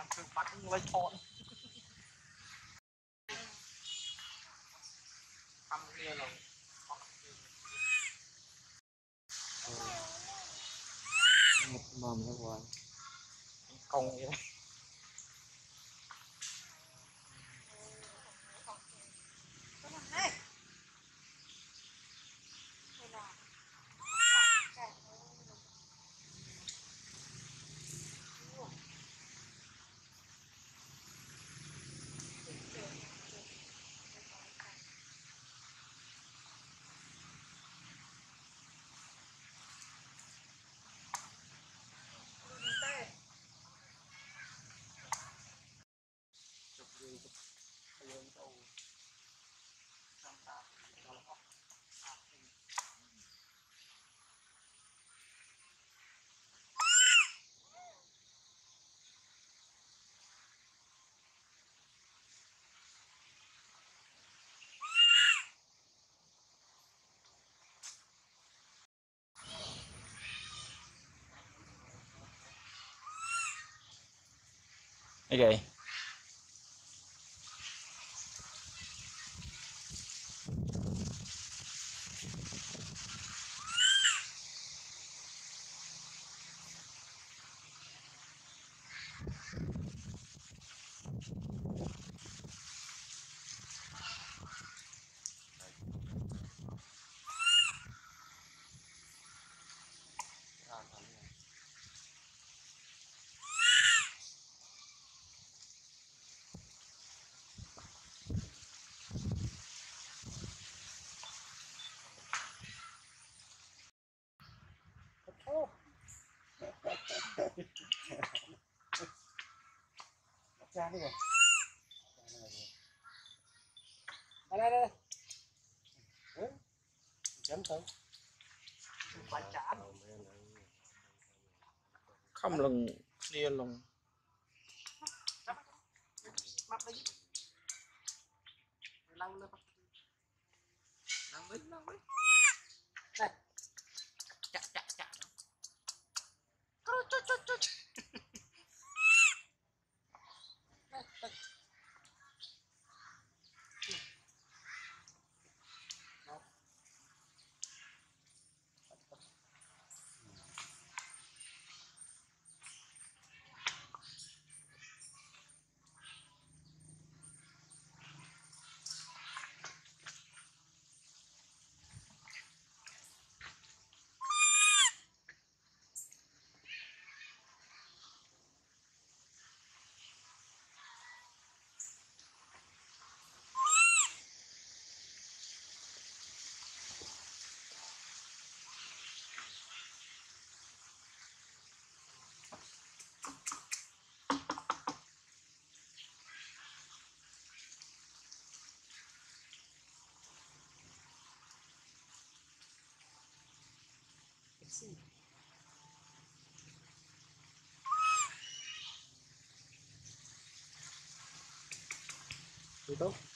តាមធ្វើបាត់លុយថតខំគ្នាឡង một mầm các bạn កងអី ជ Okay. đi rồi. Đây đây đây. Chấm thử. Không lần kia lần mắt đi. Lăn lên mắt lăn Ito?